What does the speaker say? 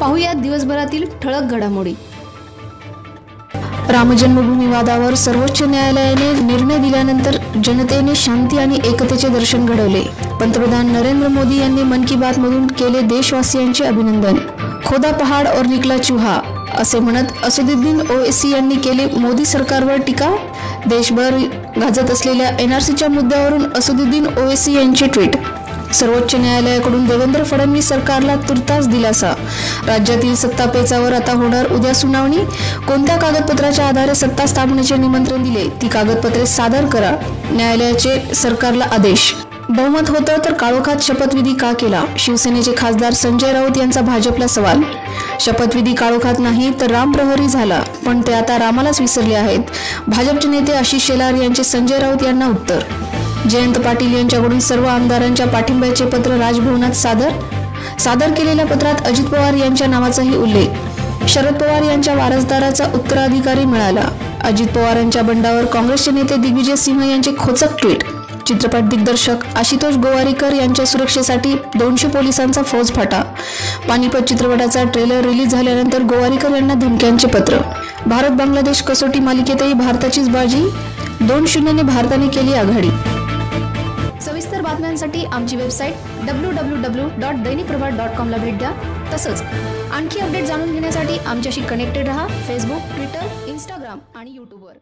पाहुयात दिवसभरातील ठळक घडामोडी. रामजन्मभूमी वादावर सर्वोच्च न्यायालयाने निर्णय दिल्यानंतर जनतेने शांती आणि एकतेचे दर्शन घडवले. पंतप्रधान नरेंद्र मोदी यांनी मन की बात मधून केले देशवासियांचे अभिनंदन. खोदा पहाड और निकला चुहा असे म्हणत असदुद्दीन ओएसी यांनी केले मोदी सरकारवर टीका? देशभर गाजत असलेल्या एनआरसीच्या मुद्द्यावरून असदुद्दीन ओएसी यांचे ट्विट. सर्वोच्च न्यायालयाकडून देवेंद्र फडणवीस सरकारला तुर्तास दिलासा. राज्यातील सत्ता पेचावर आता होणार उद्या सुनावणी. कोणत्या कागदपत्राच्या आधारे सत्ता स्थापनेचे निमंत्रण दिले? ती कागदपत्रे सादर करा. न्यायालयाचे सरकारला आदेश. बहुमत होतं तर काळोखात शपथविधी का केला? शिवसेनेचे खासदार संजय राऊत यांचा भाजपला सवाल. शपथविधी काळोखात नाही तर राम प्रहरी झाला. पण ते आता रामालाच विसरले आहेत. भाजपचे नेते आशिष शेलार यांचे संजय राऊत यांना उत्तर. जयंत पाटील यांच्याकडून सर्व आमदारांच्या पाठिंब्याचे पत्र राजभवनात सादर. सादर केलेल्या पत्रात अजित पवार यांच्या नावाचाही उल्लेख. शरद पवार यांच्या वारसदाराचा उत्तराधिकारी मिळाला. अजित पवारांच्या बंडावर काँग्रेसचे नेते दिग्विजय सिंह यांचे खोचक ट्विट. चित्रपट दिग्दर्शक आशुतोष गोवारीकर यांच्या सुरक्षेसाठी दोनशे पोलिसांचा फौज फाटा पानिपत चित्रपटाचा ट्रेलर रिलीज झाल्यानंतर गोवारीकर यांना धमक्यांचे पत्र. भारत बांगलादेश कसोटी मालिकेतही भारताचीच बाजी. दोन शून्यने भारताने केली आघाडी. बातम्यांसाठी आमची website W W W dot Dainik Prabhat dot कॉमला भेट द्या. तसंच आणखी अपडेट जाणून घेण्यासाठी आमच्याशी कनेक्टेड रहा. फेसबुक ट्विटर इंस्टाग्राम आणि यूट्यूबवर